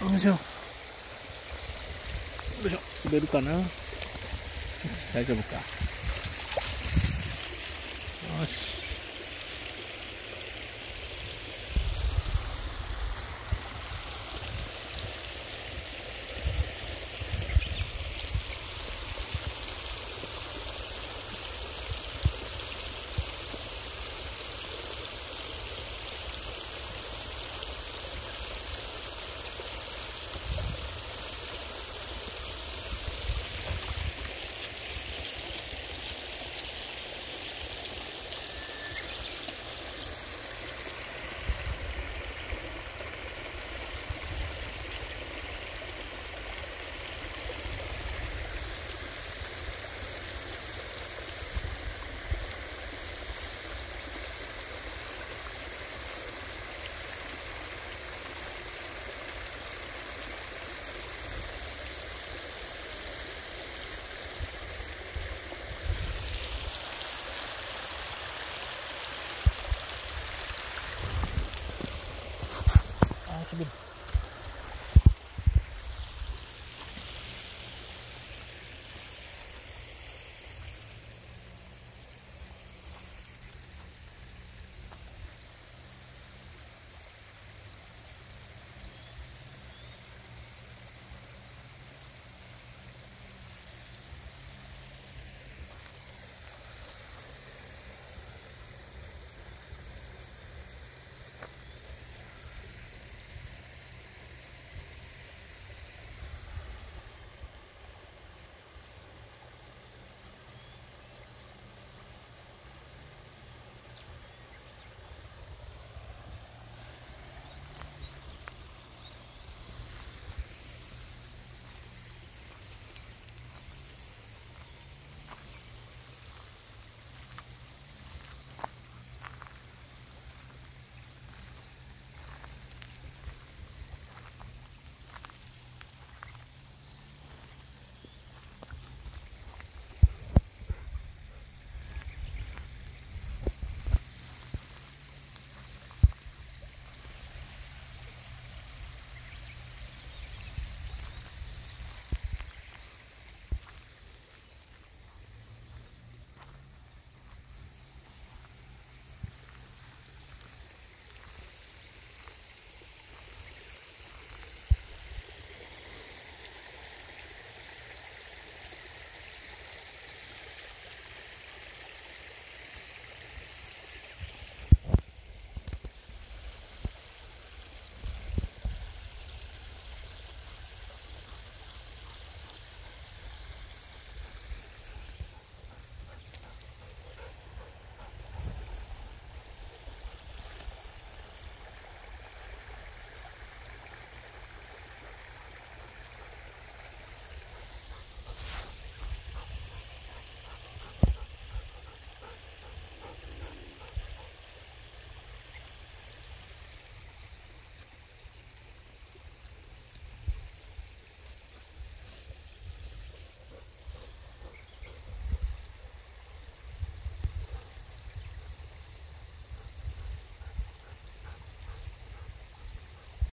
よいしょ。よいしょ。滑るかな？大丈夫か。よし。Cibin.